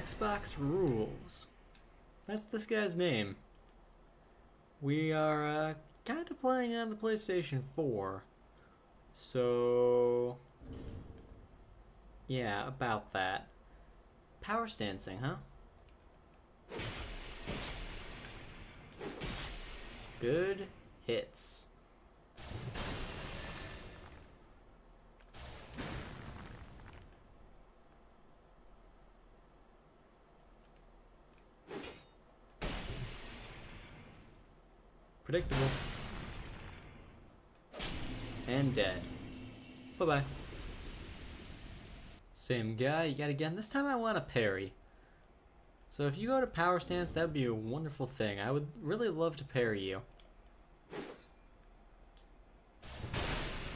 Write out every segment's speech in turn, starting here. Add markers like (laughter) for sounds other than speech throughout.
Xbox rules. That's this guy's name. We are uh, kind of playing on the PlayStation 4. So. Yeah, about that. Power stancing, huh? Good hits. Predictable. And dead. Bye-bye. Same guy, yet again. This time I want a parry. So if you go to power stance, that would be a wonderful thing. I would really love to parry you.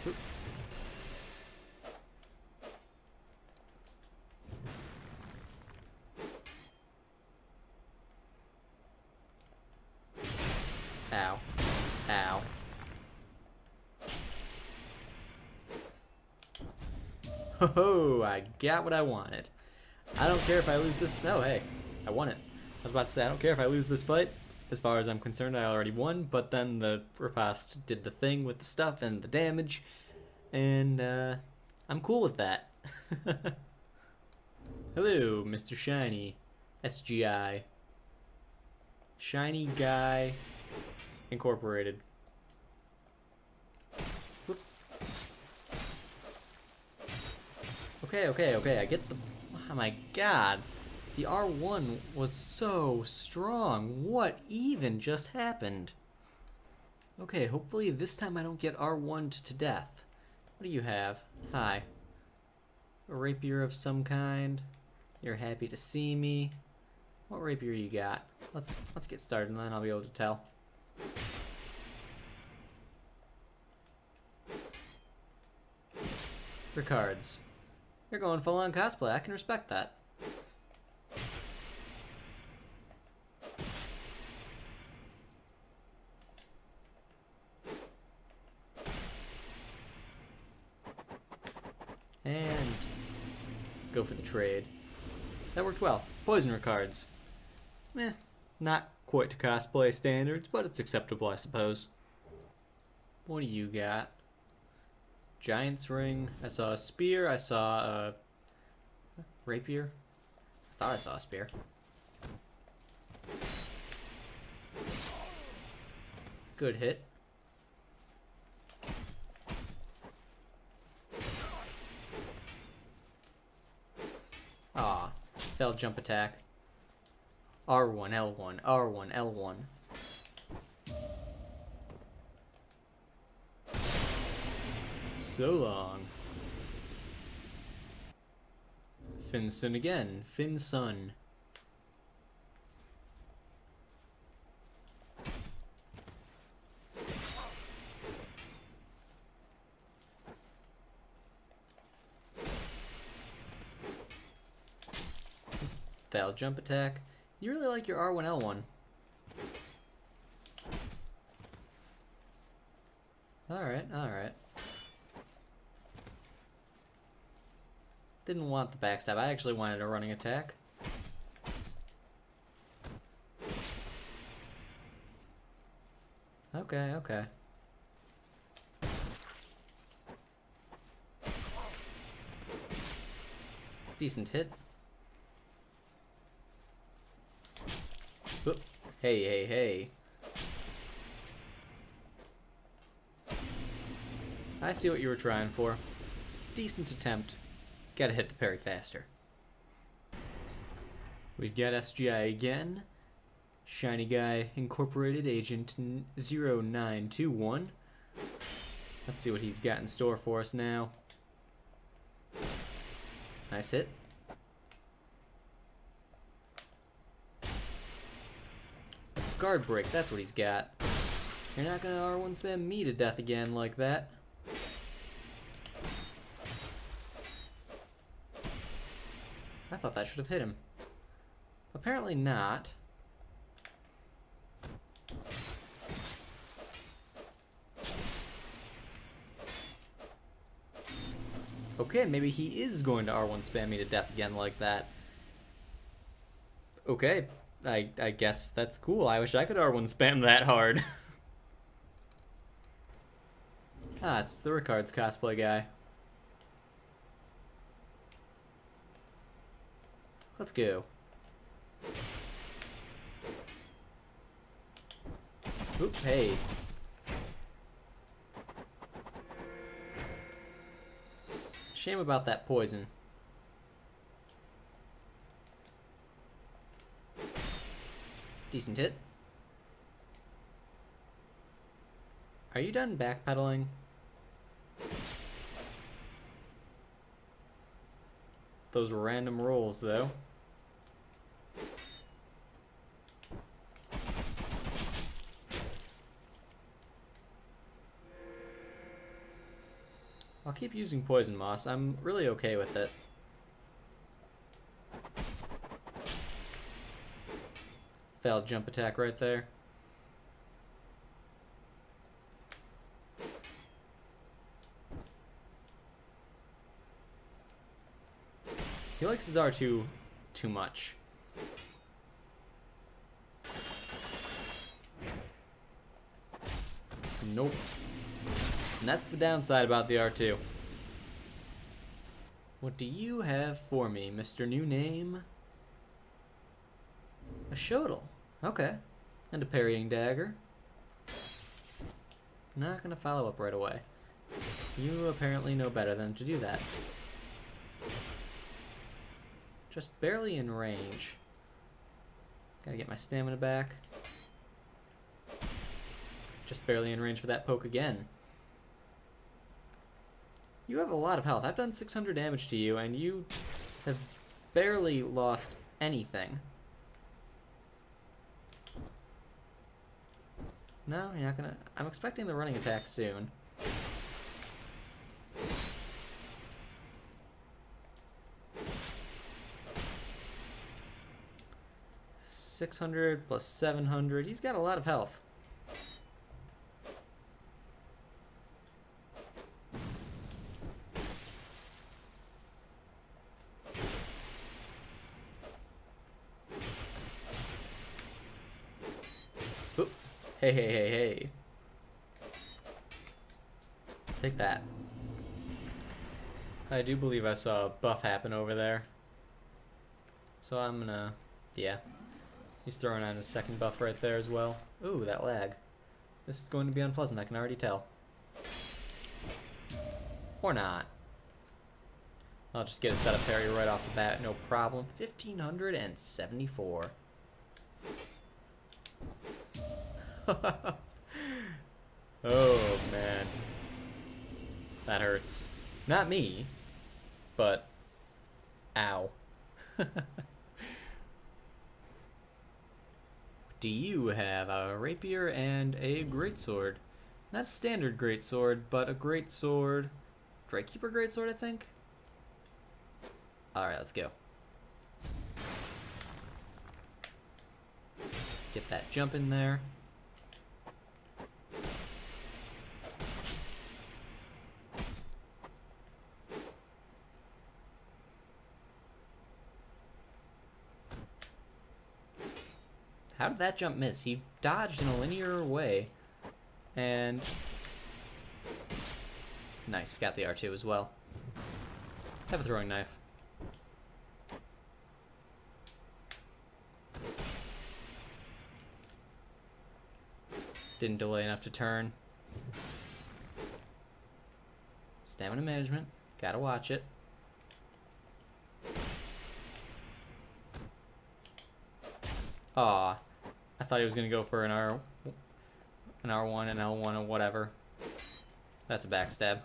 Oop. Ow. Ow. Ho, I got what I wanted. I don't care if I lose this. Oh, hey, I won it. I was about to say, I don't care if I lose this fight. As far as I'm concerned, I already won, but then the riposte did the thing with the stuff and the damage, and uh, I'm cool with that. (laughs) Hello, Mr. Shiny. SGI. Shiny Guy Incorporated. Okay, okay, okay, I get the... Oh my god. The R1 was so strong. What even just happened? Okay, hopefully this time I don't get R1'd to death. What do you have? Hi. A rapier of some kind. You're happy to see me. What rapier you got? Let's let's get started and then I'll be able to tell. Ricards. You're going full on cosplay. I can respect that. And go for the trade. That worked well. Poison Ricards. Eh, not quite to cosplay standards, but it's acceptable, I suppose. What do you got? Giant's ring. I saw a spear. I saw a rapier. I thought I saw a spear. Good hit. Ah, fell jump attack. R1, L1, R1, L1. So long. Finson again. Finson. Failed jump attack. You really like your R1L1. Alright, alright. Didn't want the backstab. I actually wanted a running attack. Okay, okay. Decent hit. Hey, hey, hey. I see what you were trying for. Decent attempt. Gotta hit the parry faster. We've got SGI again. Shiny Guy Incorporated Agent 0921. Let's see what he's got in store for us now. Nice hit. Guard break, that's what he's got. You're not gonna R1 spam me to death again like that. Thought that should have hit him. Apparently not. Okay, maybe he is going to R1 spam me to death again like that. Okay, I I guess that's cool. I wish I could R1 spam that hard. (laughs) ah, it's the Ricard's cosplay guy. Let's go. Oop, hey. Shame about that poison. Decent hit. Are you done backpedaling? Those random rolls, though. I'll keep using poison moss. I'm really okay with it. Failed jump attack right there. He likes his R2 too much. Nope. And that's the downside about the R2. What do you have for me, Mr. New Name? A Shotel. Okay. And a parrying dagger. Not gonna follow up right away. You apparently know better than to do that. Just barely in range. Gotta get my stamina back. Just barely in range for that poke again. You have a lot of health. I've done 600 damage to you, and you have barely lost anything. No, you're not gonna... I'm expecting the running attack soon. Six hundred plus seven hundred. He's got a lot of health. Oop. Hey, hey, hey, hey. Take that. I do believe I saw a buff happen over there. So I'm gonna... Yeah. He's throwing on his second buff right there as well. Ooh, that lag. This is going to be unpleasant, I can already tell. Or not. I'll just get a set of parry right off the bat, no problem. 1574. (laughs) oh, man. That hurts. Not me, but ow. (laughs) Do you have a rapier and a greatsword? Not a standard greatsword, but a greatsword. Drakekeeper greatsword, I think? Alright, let's go. Get that jump in there. How did that jump miss? He dodged in a linear way. And... Nice, got the R2 as well. Have a throwing knife. Didn't delay enough to turn. Stamina management. Gotta watch it. Aw. I thought he was gonna go for an R, an R1, an L1, or whatever. That's a backstab.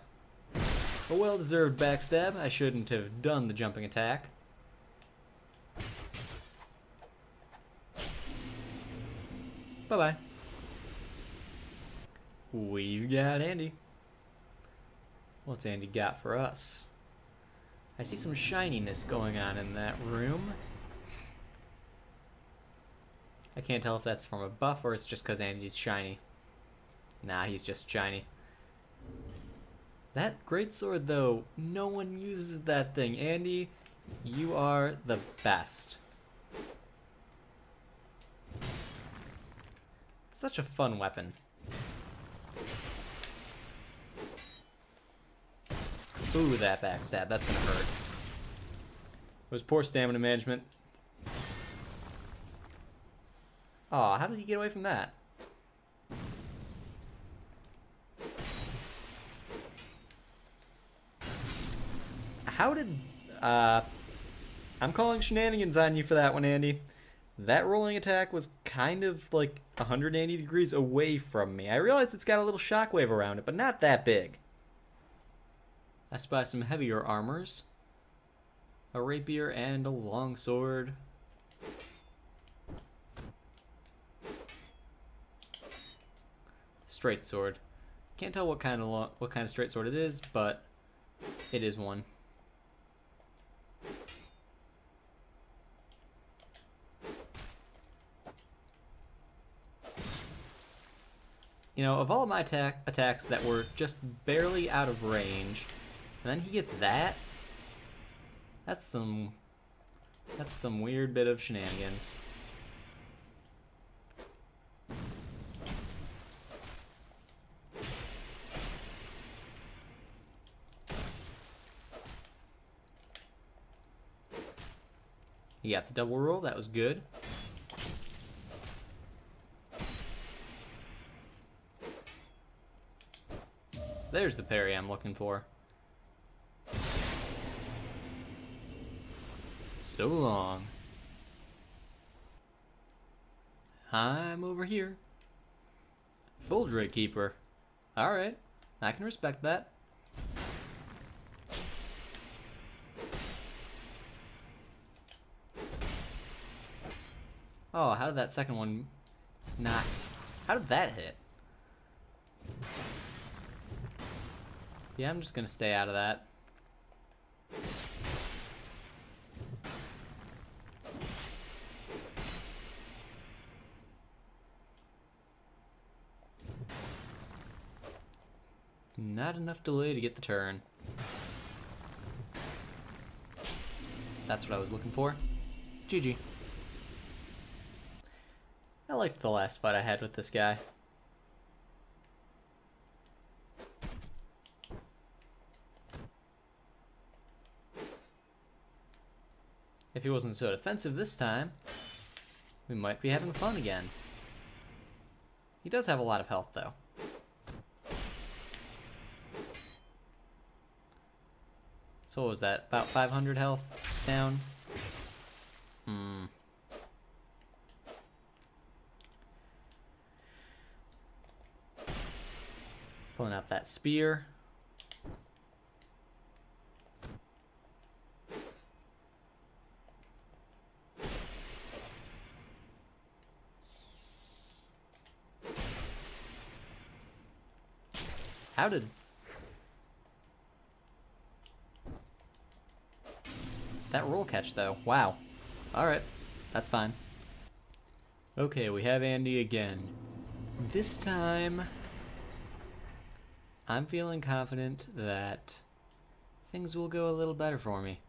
A well-deserved backstab. I shouldn't have done the jumping attack. Bye-bye. We've got Andy. What's Andy got for us? I see some shininess going on in that room. I can't tell if that's from a buff or it's just because Andy's shiny. Nah, he's just shiny. That greatsword, though, no one uses that thing. Andy, you are the best. Such a fun weapon. Ooh, that backstab. That's gonna hurt. It was poor stamina management. Aw, how did he get away from that? How did... Uh... I'm calling shenanigans on you for that one, Andy. That rolling attack was kind of like 180 degrees away from me. I realize it's got a little shockwave around it, but not that big. I spy some heavier armors. A rapier and a longsword. Straight sword. Can't tell what kind of what kind of straight sword it is, but it is one. You know, of all my attack attacks that were just barely out of range, and then he gets that, that's some, that's some weird bit of shenanigans. He got the double roll, that was good. There's the parry I'm looking for. So long. I'm over here. Full Drake Keeper. Alright, I can respect that. Oh, how did that second one not... How did that hit? Yeah, I'm just gonna stay out of that. Not enough delay to get the turn. That's what I was looking for. GG. Liked the last fight I had with this guy. If he wasn't so defensive this time, we might be having fun again. He does have a lot of health, though. So what was that? About 500 health down? Pulling out that spear. How did... That roll catch, though. Wow. Alright. That's fine. Okay, we have Andy again. This time... I'm feeling confident that things will go a little better for me.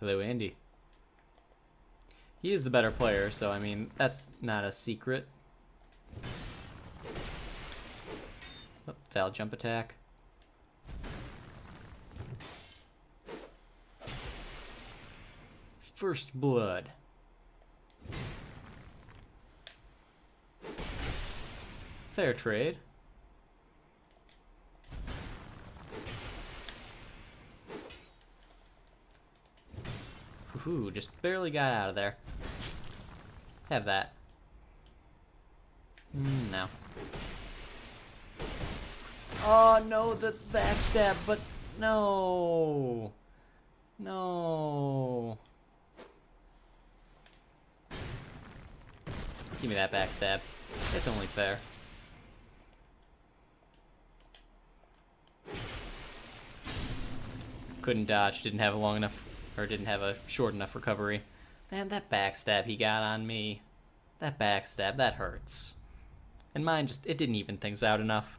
Hello, Andy. He is the better player, so I mean, that's not a secret. Oh, foul jump attack. First blood. Fair trade. Ooh, just barely got out of there. Have that. Mm, no. Oh no, the backstab, but no. No. Give me that backstab. It's only fair. couldn't dodge, didn't have a long enough, or didn't have a short enough recovery. Man, that backstab he got on me. That backstab, that hurts. And mine just, it didn't even things out enough.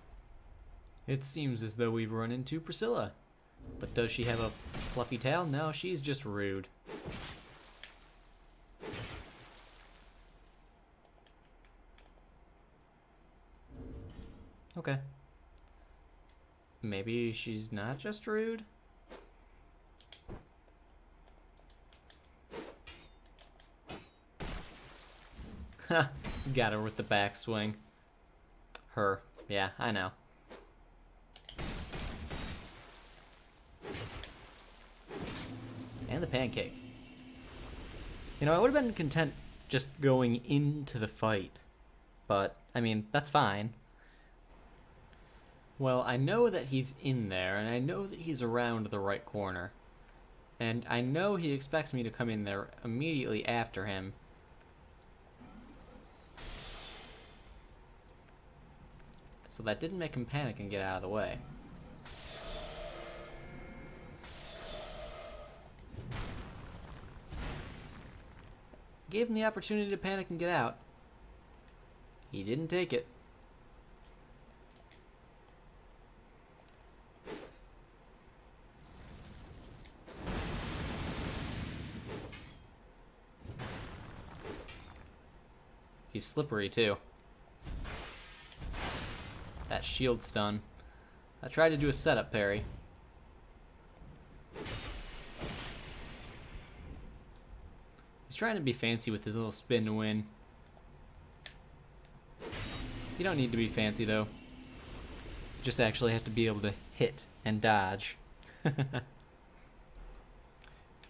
It seems as though we've run into Priscilla. But does she have a fluffy tail? No, she's just rude. Okay. Maybe she's not just rude? (laughs) Got her with the backswing. Her. Yeah, I know. And the pancake. You know, I would have been content just going into the fight. But, I mean, that's fine. Well, I know that he's in there, and I know that he's around the right corner. And I know he expects me to come in there immediately after him. So that didn't make him panic and get out of the way. Gave him the opportunity to panic and get out. He didn't take it. He's slippery too. That shield stun. I tried to do a setup parry. He's trying to be fancy with his little spin to win. You don't need to be fancy though. You just actually have to be able to hit and dodge. (laughs)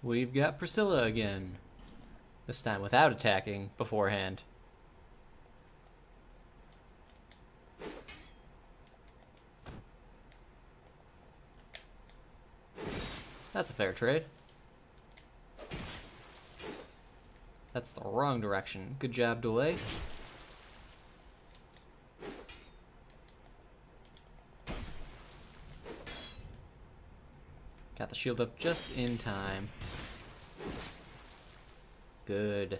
We've got Priscilla again. This time without attacking beforehand. That's a fair trade. That's the wrong direction. Good job, delay. Got the shield up just in time. Good.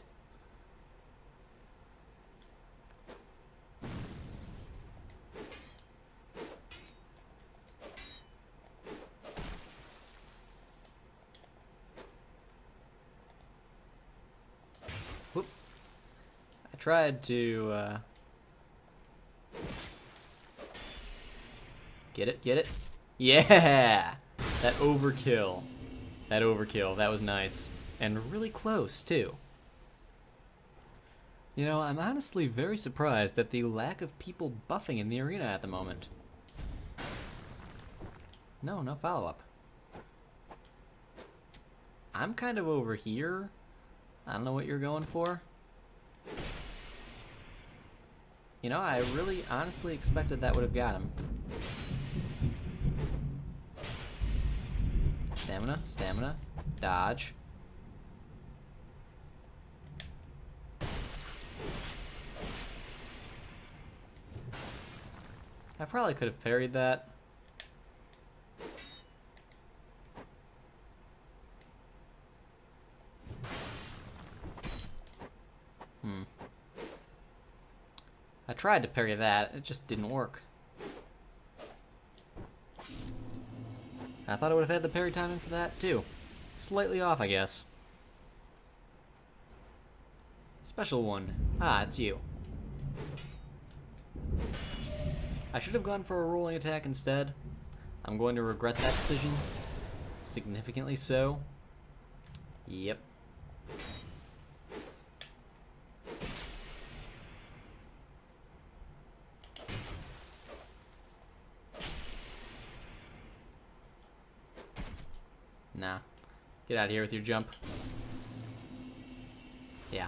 Tried to, uh... Get it, get it? Yeah! That overkill. That overkill, that was nice. And really close, too. You know, I'm honestly very surprised at the lack of people buffing in the arena at the moment. No, no follow-up. I'm kind of over here. I don't know what you're going for. You know, I really honestly expected that would have got him. Stamina, stamina, dodge. I probably could have parried that. Tried to parry that, it just didn't work. I thought I would have had the parry timing for that, too. Slightly off, I guess. Special one. Ah, it's you. I should have gone for a rolling attack instead. I'm going to regret that decision. Significantly so. Yep. Nah. Get out of here with your jump. Yeah.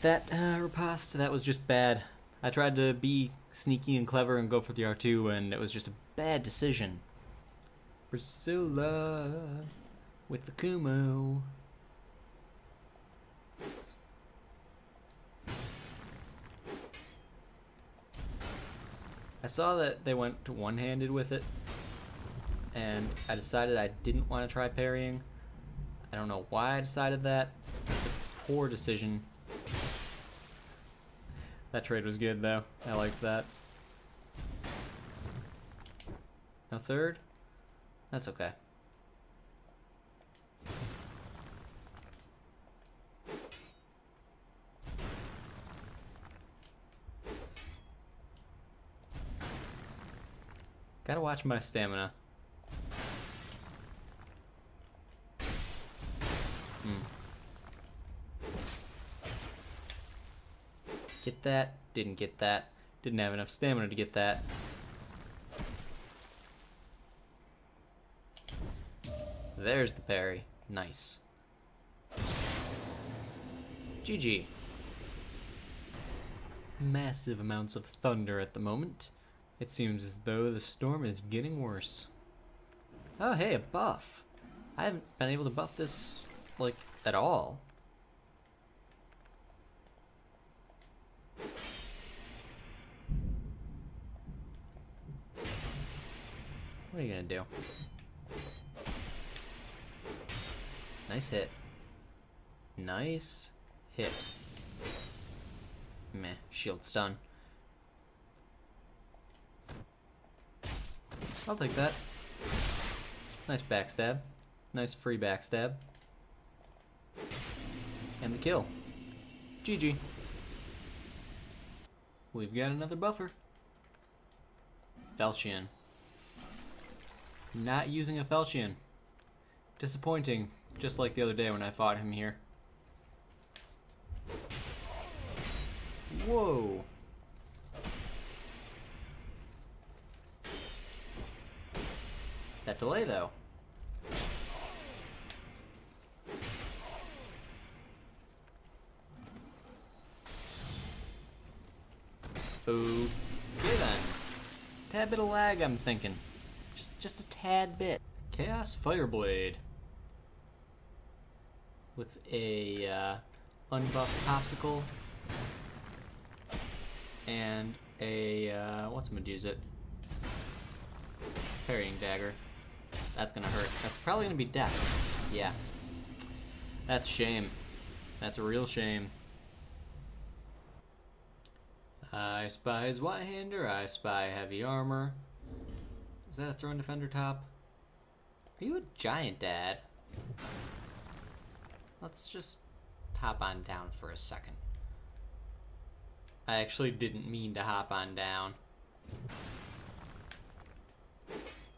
That uh, riposte, that was just bad. I tried to be sneaky and clever and go for the R2, and it was just a bad decision. Priscilla with the Kumo. I saw that they went one-handed with it, and I decided I didn't want to try parrying. I don't know why I decided that. It's a poor decision. That trade was good though. I liked that. No third? That's okay. Gotta watch my stamina. Hmm. Get that? Didn't get that. Didn't have enough stamina to get that. There's the parry. Nice. GG. Massive amounts of thunder at the moment. It seems as though the storm is getting worse. Oh, hey, a buff. I haven't been able to buff this, like, at all. What are you gonna do? Nice hit. Nice hit. Meh, shield stun. I'll take that. Nice backstab. Nice free backstab. And the kill. GG. We've got another buffer. Falchion. Not using a Falchion. Disappointing, just like the other day when I fought him here. Whoa. That delay, though. Okay then. Tad bit of lag, I'm thinking. Just, just a tad bit. Chaos Fireblade. With a uh, unbuffed popsicle and a uh, what's Medusa? Parrying dagger. That's gonna hurt. That's probably gonna be death. Yeah. That's shame. That's a real shame. I spy his Zweihander, I spy heavy armor. Is that a throne defender top? Are you a giant dad? Let's just hop on down for a second. I actually didn't mean to hop on down.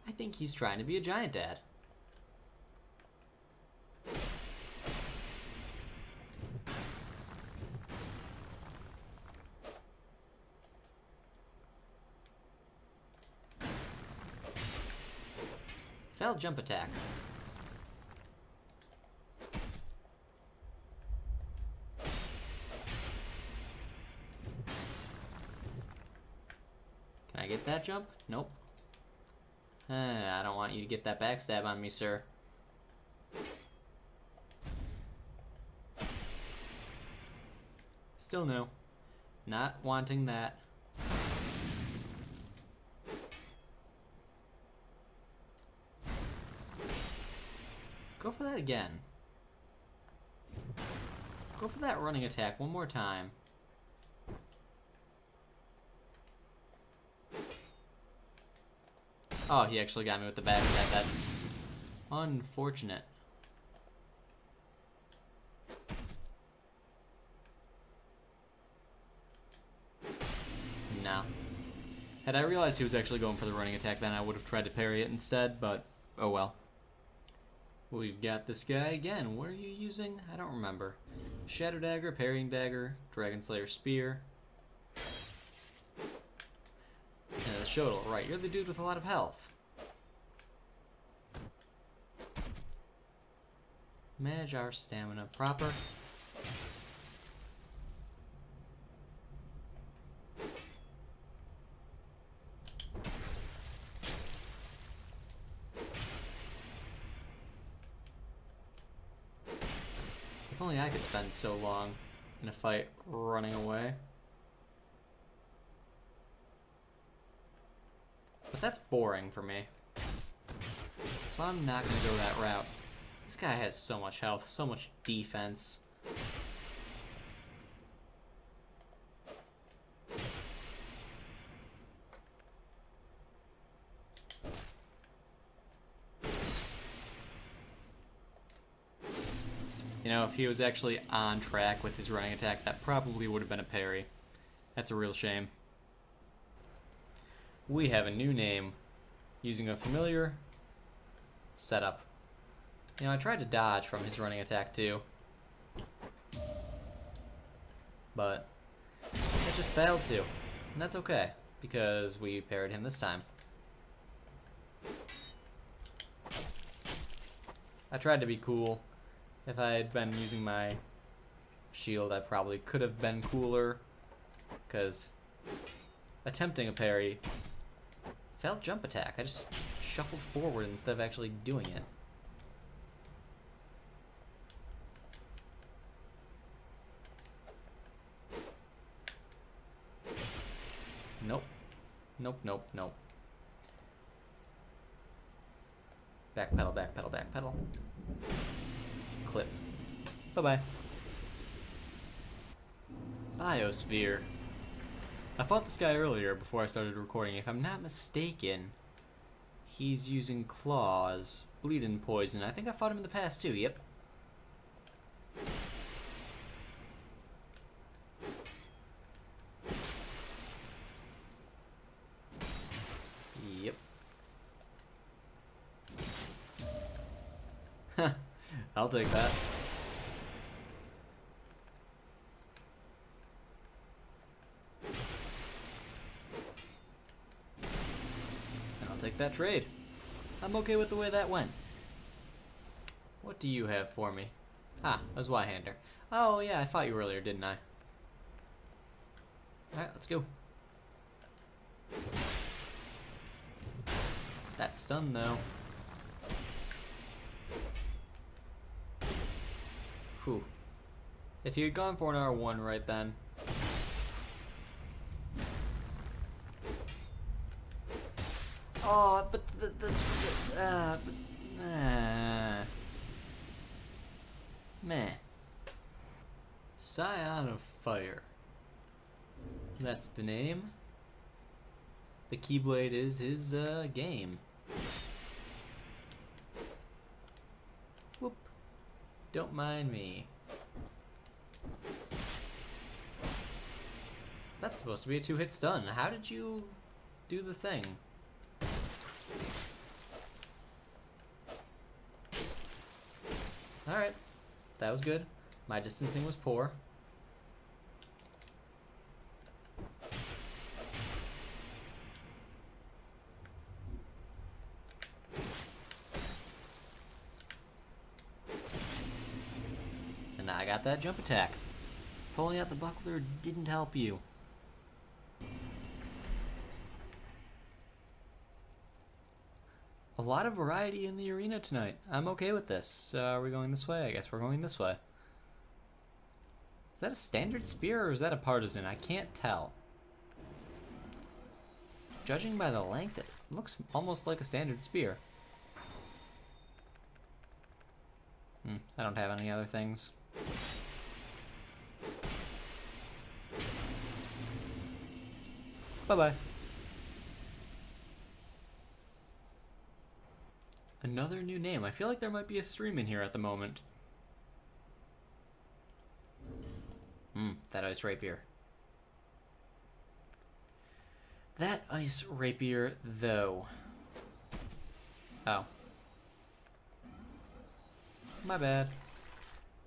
I think he's trying to be a giant dad. Jump attack. Can I get that jump? Nope. Eh, I don't want you to get that backstab on me, sir. Still no. Not wanting that. For that again. Go for that running attack one more time. Oh, he actually got me with the backstab. That's unfortunate. No. Had I realized he was actually going for the running attack, then I would have tried to parry it instead, but oh well. We've got this guy again. What are you using? I don't remember. Shadow Dagger, Parrying Dagger, Dragon Slayer Spear. Yeah, the Shotel, right. You're the dude with a lot of health. Manage our stamina proper. If only I could spend so long in a fight running away. But that's boring for me. So I'm not gonna go that route. This guy has so much health, so much defense. You know, if he was actually on track with his running attack, that probably would have been a parry. That's a real shame. We have a new name. using a familiar setup. You know, I tried to dodge from his running attack too. But it just failed to. And that's okay, because we parried him this time. I tried to be cool. If I had been using my shield, I probably could have been cooler. Because attempting a parry failed jump attack. I just shuffled forward instead of actually doing it. Nope. Nope, nope, nope. Back pedal, back pedal, back pedal. Clip. Bye-bye. Biosphere. I fought this guy earlier before I started recording. If I'm not mistaken, he's using claws, bleeding poison. I think I fought him in the past too, yep. Yep. I'll take that. And I'll take that trade. I'm okay with the way that went. What do you have for me? Ah, a Zweihander. Oh yeah, I fought you earlier, didn't I? Alright, let's go. That's stun though. If you had gone for an R1 right then. Oh, but the, the, the uh, but, uh, meh. Scion of Fire. That's the name. The Keyblade is his uh, game. Whoop. Don't mind me. That's supposed to be a two-hit stun. How did you do the thing? Alright. That was good. My distancing was poor. That jump attack. Pulling out the buckler didn't help you. A lot of variety in the arena tonight. I'm okay with this. Uh, are we going this way? I guess we're going this way. Is that a standard spear or is that a partisan? I can't tell. Judging by the length, it looks almost like a standard spear. Hmm, I don't have any other things. Bye-bye. Another new name. I feel like there might be a stream in here at the moment. Hmm, that ice rapier. That ice rapier, though. Oh. My bad.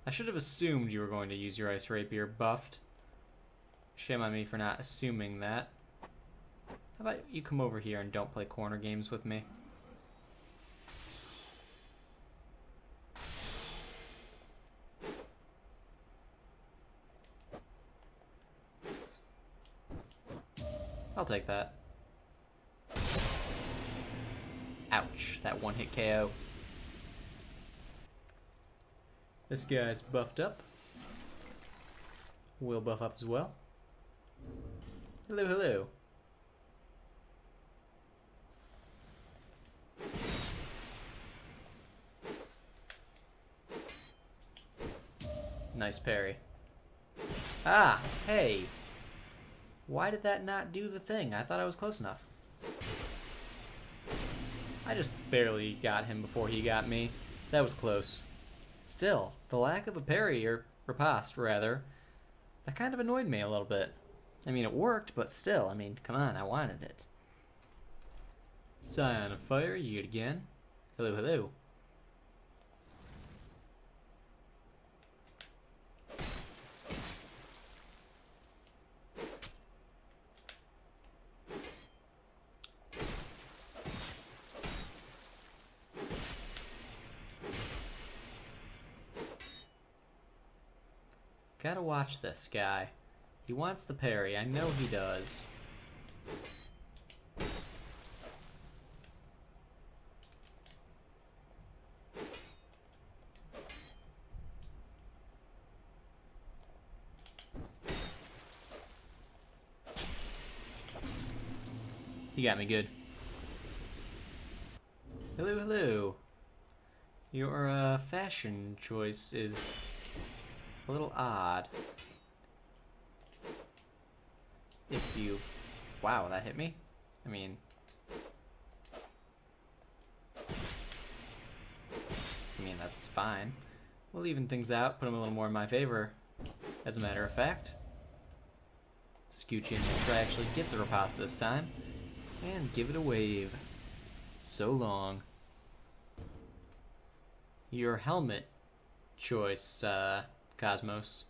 I should have assumed you were going to use your ice rapier buffed. Shame on me for not assuming that. How about you come over here and don't play corner games with me? I'll take that. Ouch, that one hit KO. This guy's buffed up. We'll buff up as well. Hello, hello. Nice parry. Ah, hey. Why did that not do the thing? I thought I was close enough. I just barely got him before he got me. That was close. Still, the lack of a parry, or riposte, rather, that kind of annoyed me a little bit. I mean, it worked, but still, I mean, come on, I wanted it. Scion of Fire, yet again. Hello, hello. Gotta watch this guy. He wants the parry, I know he does. He got me good. Hello, hello. Your uh, fashion choice is little odd. If you... Wow, that hit me? I mean... I mean, that's fine. We'll even things out, put them a little more in my favor. As a matter of fact. Scooch in, sure I actually get the riposte this time. And give it a wave. So long. Your helmet choice, uh, Cosmos.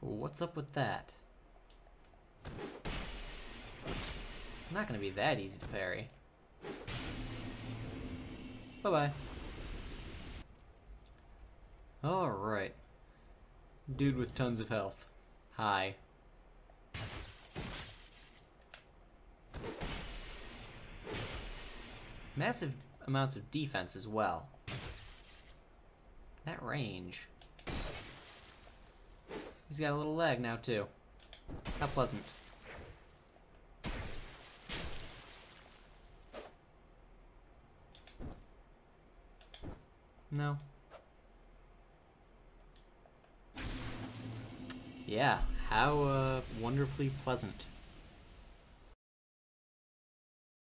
What's up with that? Not gonna be that easy to parry. Bye-bye. Alright. Dude with tons of health. Hi. Massive amounts of defense as well. That range. He's got a little leg now too. How pleasant. No. Yeah, how uh, wonderfully pleasant.